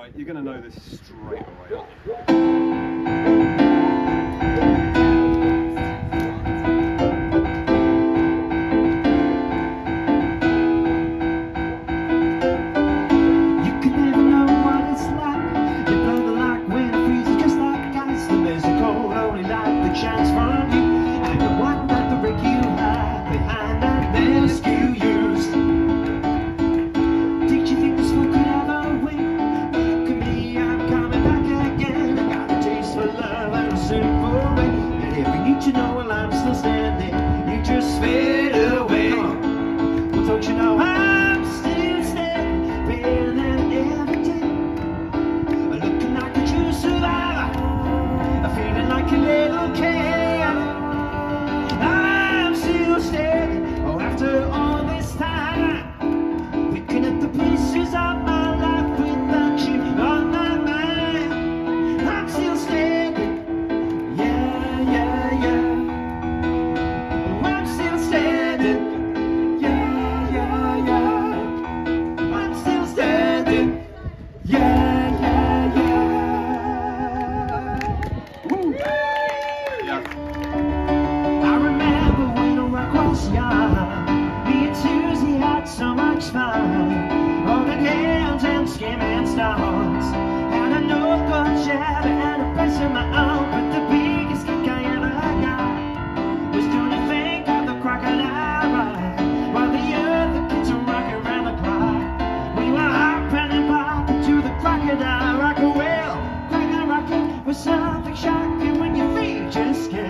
Right, you're going to know this straight away. will lapse the same. scared.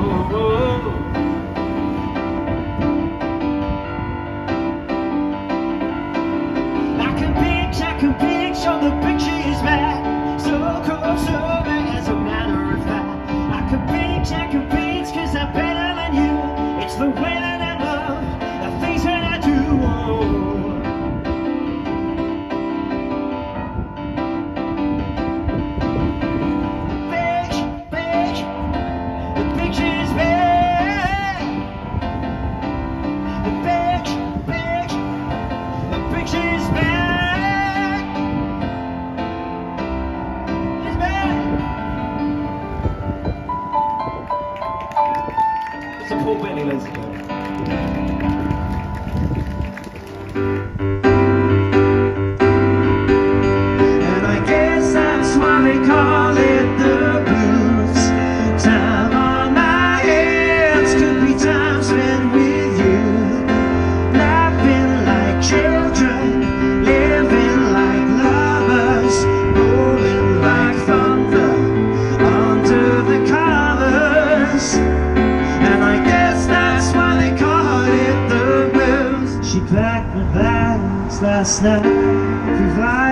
oh, oh. last night.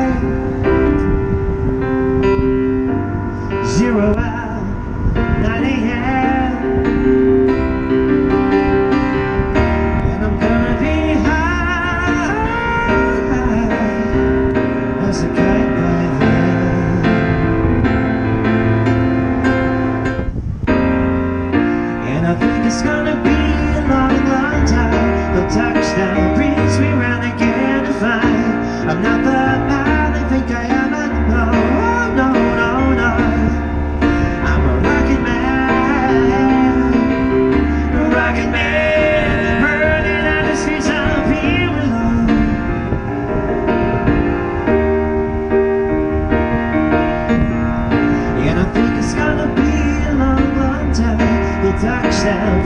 Touchdown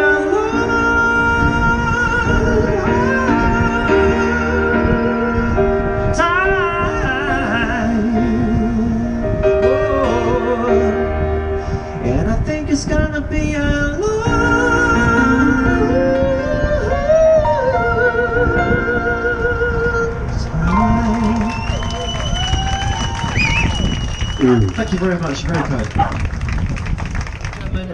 Thank you very much, very kind.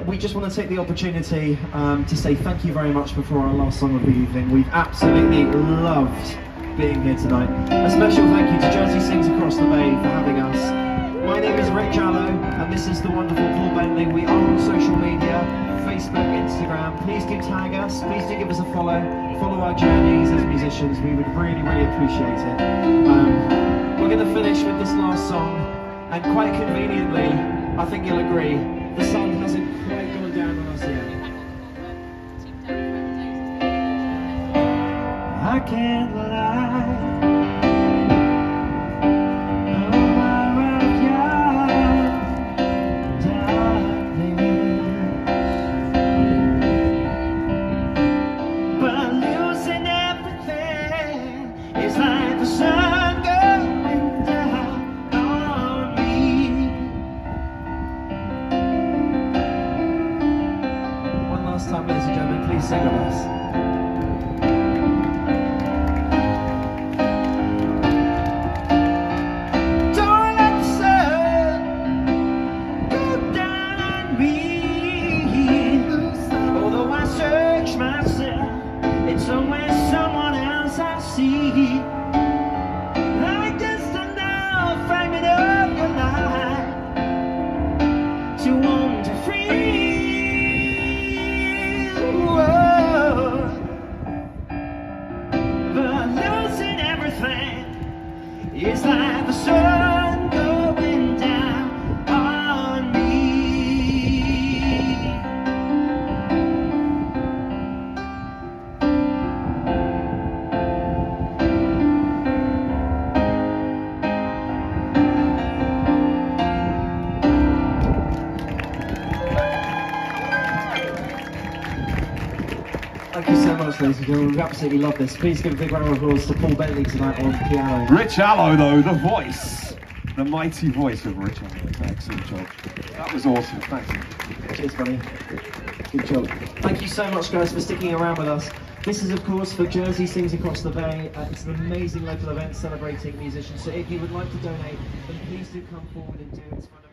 We just want to take the opportunity um, to say thank you very much before our last song of the evening. We've absolutely loved being here tonight. A special thank you to Jersey Sings Across the Bay for having us. My name is Rich Allo, and this is the wonderful Paul Bentley. We are on social media, Facebook, Instagram. Please do tag us. Please do give us a follow. Follow our journeys as musicians. We would really, really appreciate it. Um, we're going to finish with this last song, and quite conveniently, I think you'll agree, the sun hasn't quite gone down on us yet. I can't lie. With us. Much, ladies and gentlemen. We absolutely love this. Please give a big round of applause to Paul Bentley tonight on piano. Rich Allo, though, the voice. The mighty voice of Rich Allo. Excellent job. That was awesome. Thank you. Cheers, buddy. Good job. Thank you so much, guys, for sticking around with us. This is, of course, for Jersey Sings Across the Bay. Uh, it's an amazing local event celebrating musicians. So if you would like to donate, then please do come forward and do it.